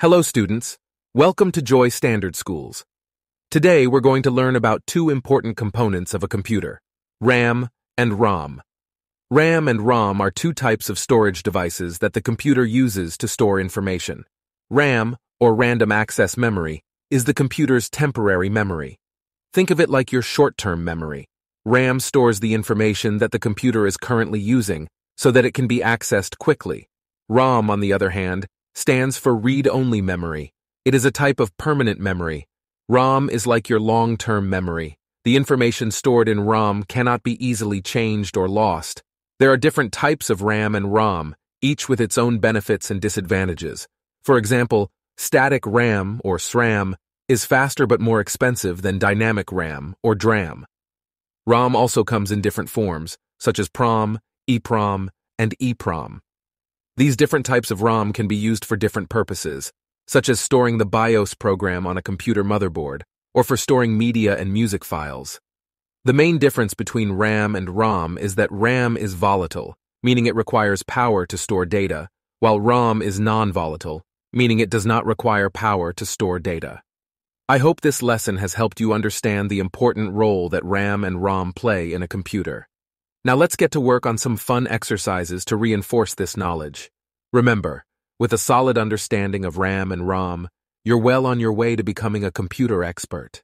Hello, students. Welcome to Joy Standard Schools. Today, we're going to learn about two important components of a computer, RAM and ROM. RAM and ROM are two types of storage devices that the computer uses to store information. RAM, or random access memory, is the computer's temporary memory. Think of it like your short-term memory. RAM stores the information that the computer is currently using so that it can be accessed quickly. ROM, on the other hand, stands for read-only memory. It is a type of permanent memory. ROM is like your long-term memory. The information stored in ROM cannot be easily changed or lost. There are different types of RAM and ROM, each with its own benefits and disadvantages. For example, static RAM, or SRAM, is faster but more expensive than dynamic RAM, or DRAM. ROM also comes in different forms, such as PROM, EEPROM, and EPROM. These different types of ROM can be used for different purposes, such as storing the BIOS program on a computer motherboard, or for storing media and music files. The main difference between RAM and ROM is that RAM is volatile, meaning it requires power to store data, while ROM is non-volatile, meaning it does not require power to store data. I hope this lesson has helped you understand the important role that RAM and ROM play in a computer. Now let's get to work on some fun exercises to reinforce this knowledge. Remember, with a solid understanding of RAM and ROM, you're well on your way to becoming a computer expert.